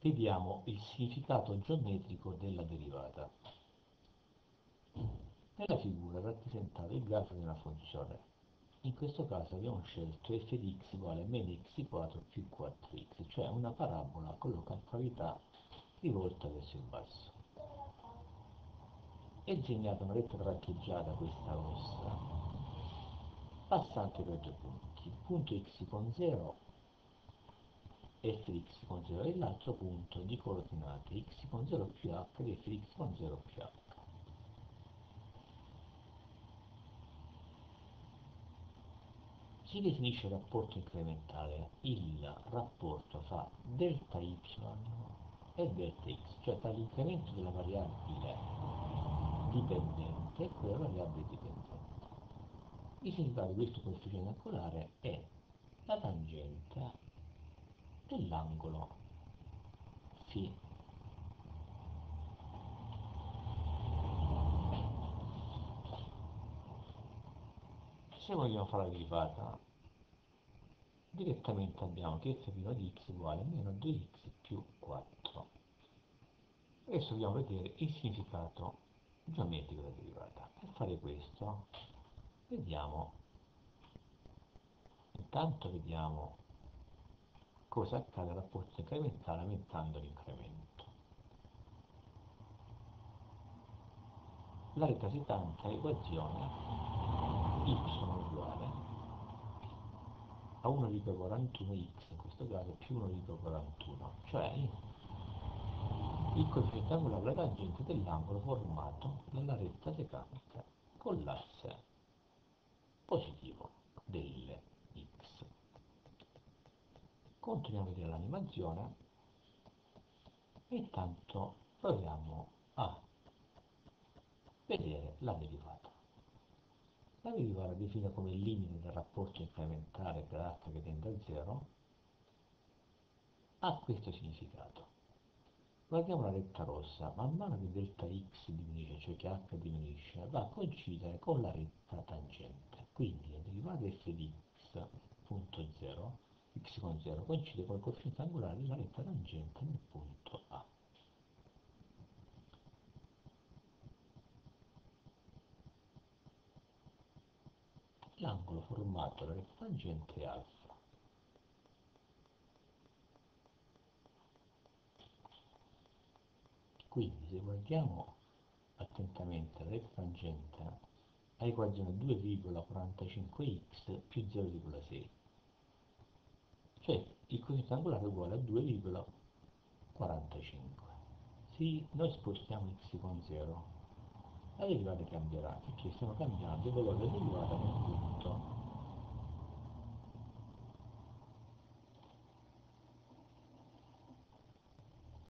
vediamo il significato geometrico della derivata. Nella figura è il grafo di una funzione. In questo caso abbiamo scelto f di x uguale a meno x quadro più 4x, cioè una parabola con la concavità rivolta verso il basso. È disegnata una retta traccheggiata questa rossa, passante per due punti. Punto x con 0 f di x con 0 e l'altro punto di coordinate x con 0 più h di f di x con 0 più h. Si definisce il rapporto incrementale, il rapporto fra delta y e delta x, cioè tra l'incremento della variabile dipendente e quella variabile dipendente. Il significato di questo coefficiente angolare è la tangente dell'angolo Φ. Se vogliamo fare la derivata, direttamente abbiamo che f' di x uguale a meno 2x più 4. Adesso dobbiamo vedere il significato geometrico della derivata. Per fare questo, vediamo, intanto vediamo cosa accade al rapporto incrementale aumentando l'incremento. La recasitante l'equazione y uguale a 1,41x, in questo caso più 1,41, cioè il coefficiente angolare la tangente dell'angolo formato dalla retta secante continuiamo a vedere l'animazione e intanto proviamo a vedere la derivata. La derivata define come il limite del rapporto incrementale per h che tende a 0 ha questo significato. Guardiamo la retta rossa, man mano che delta x diminuisce, cioè che h diminuisce, va a coincidere con la retta tangente. Quindi la derivata f di x punto 0 con 0 coincide con il coefficiente angolare della retta tangente nel punto A. L'angolo formato dalla retta tangente è alfa. Quindi se guardiamo attentamente la retta tangente ha equazione 2,45x più 0,6 cioè il coefficiente angolare è uguale a 2,45. Se noi spostiamo x con 0, la derivata cambierà, perché stiamo cambiando il valore derivata nel punto